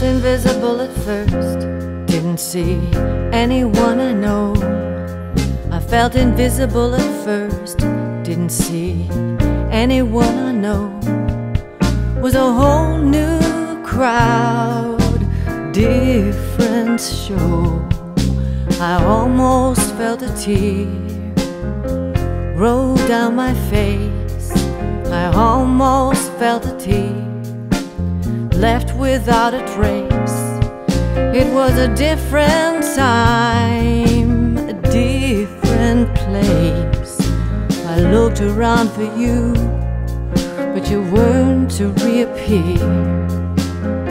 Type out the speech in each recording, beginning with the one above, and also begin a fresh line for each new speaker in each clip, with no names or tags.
felt invisible at first. Didn't see anyone I know. I felt invisible at first. Didn't see anyone I know. Was a whole new crowd, different show. I almost felt a tear roll down my face. I almost felt a tear left without a trace. It was a different time, a different place. I looked around for you, but you weren't to reappear.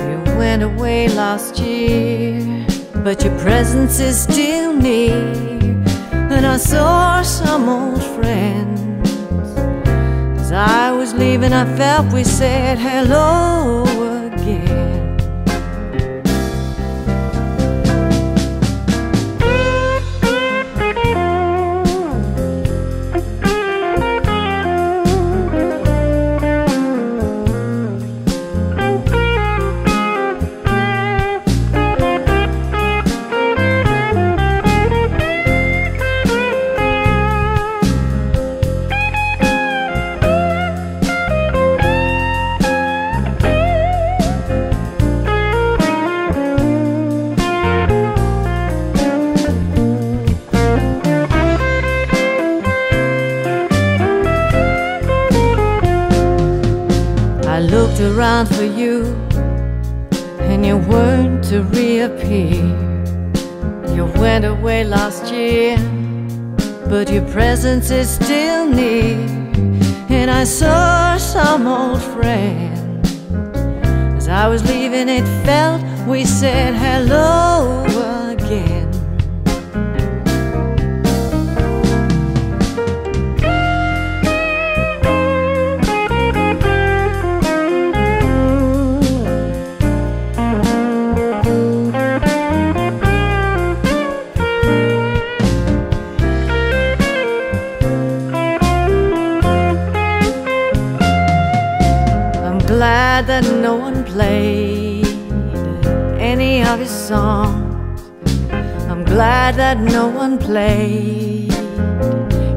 You went away last year, but your presence is still near. And I saw some old friends. As I was leaving, I felt we said hello again. For you, and you weren't to reappear. You went away last year, but your presence is still near. And I saw some old friend. As I was leaving, it felt we said hello again. Glad that no one played any of your songs. I'm glad that no one played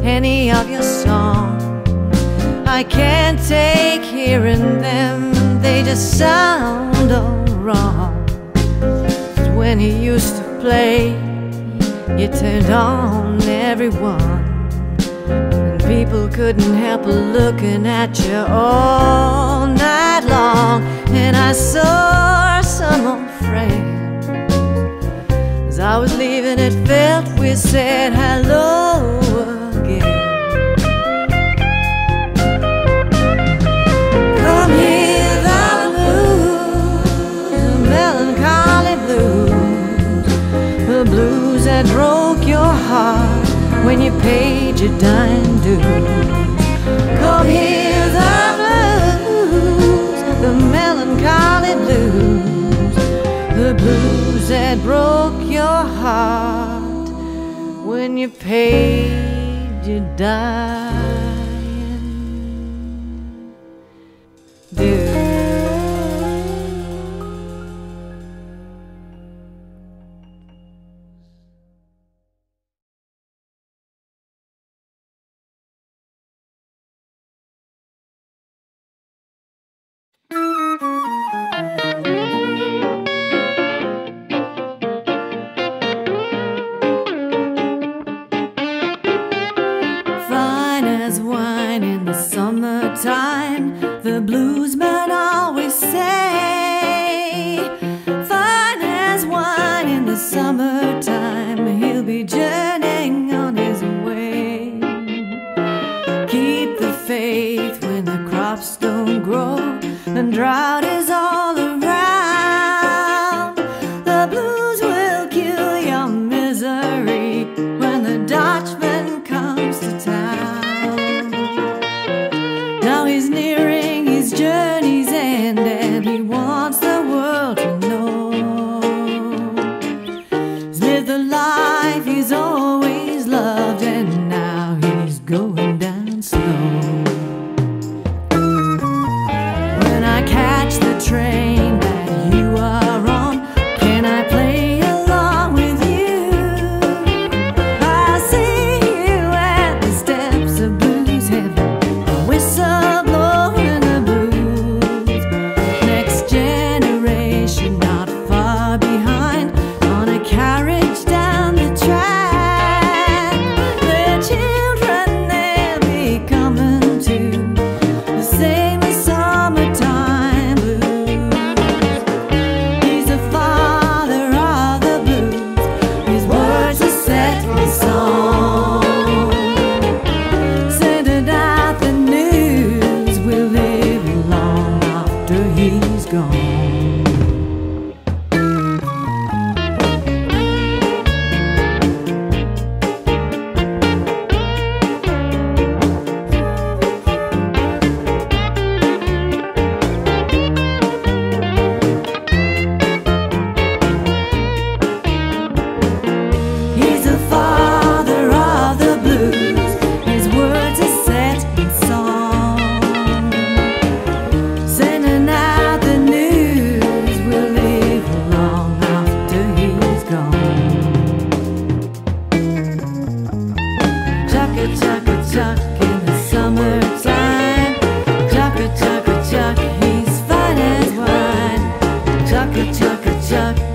any of your songs. I can't take hearing them, they just sound all wrong. But when you used to play, you turned on everyone. And people couldn't help looking at you all said hello again. Come hear the blues, the melancholy blues, the blues that broke your heart when you paid your dime dues. Come hear the blues, the melancholy blues, the blues that broke your heart when you paid your dime summertime, the bluesmen always say. Fine as wine in the summertime, he'll be journeying on his way. Keep the faith when the crops don't grow and drought yazar